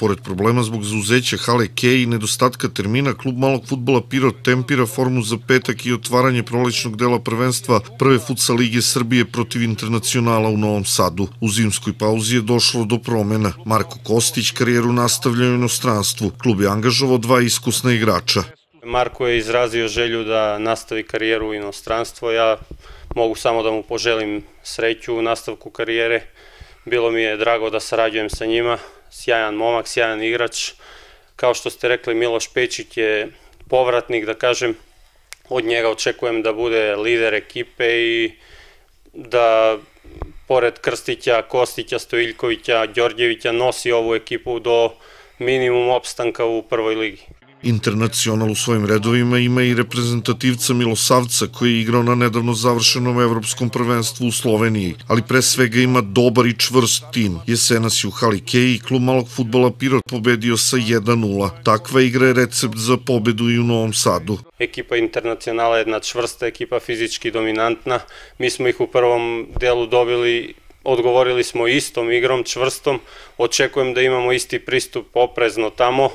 Pored problema zbog zauzeća hale Kej i nedostatka termina, klub malog futbola Pirot tempira formu za petak i otvaranje prolećnog dela prvenstva prve futsal lige Srbije protiv internacionala u Novom Sadu. U zimskoj pauzi je došlo do promena. Marko Kostić karijeru nastavlja u inostranstvu. Klub je angažovao dva iskusna igrača. Marko je izrazio želju da nastavi karijeru u inostranstvo. Ja mogu samo da mu poželim sreću u nastavku karijere. Bilo mi je drago da sarađujem sa njima sjajan momak, sjajan igrač. Kao što ste rekli, Miloš Pečić je povratnik, da kažem, od njega očekujem da bude lider ekipe i da pored Krstića, Kostića, Stojiljkovića, Đorđevića nosi ovu ekipu do minimum opstanka u prvoj ligi. Internacional u svojim redovima ima i reprezentativca Milosavca koji je igrao na nedavno završenom evropskom prvenstvu u Sloveniji, ali pre svega ima dobar i čvrst tim. Jesenas je u Halikeji i klub malog futbola Pirot pobedio sa 1-0. Takva igra je recept za pobedu i u Novom Sadu. Ekipa Internacionala je jedna čvrsta ekipa, fizički dominantna. Mi smo ih u prvom delu dobili odgovorili smo istom igrom, čvrstom. Očekujem da imamo isti pristup oprezno tamo,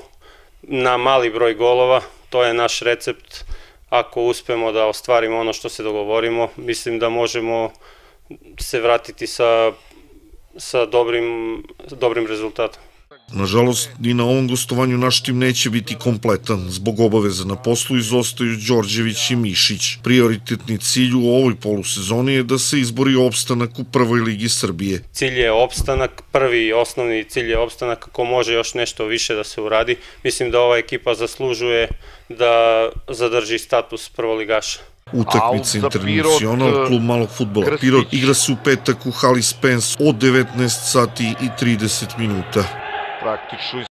na mali broj golova, to je naš recept. Ako uspemo da ostvarimo ono što se dogovorimo, mislim da možemo se vratiti sa, sa dobrim, dobrim rezultatom. Nažalost, i na ovom gostovanju naš tim neće biti kompletan. Zbog obaveza na poslu izostaju Đorđević i Mišić. Prioritetni cilj u ovoj polusezoni je da se izbori opstanak u prvoj ligi Srbije. Cilj je opstanak, prvi i osnovni cilj je opstanak, ako može još nešto više da se uradi. Mislim da ova ekipa zaslužuje da zadrži status prvoligaša. Utakmica Internacional, klub malog futbola Pirot, igra se u petak u Hali Spence od 19 sati i 30 minuta. para que Kitsune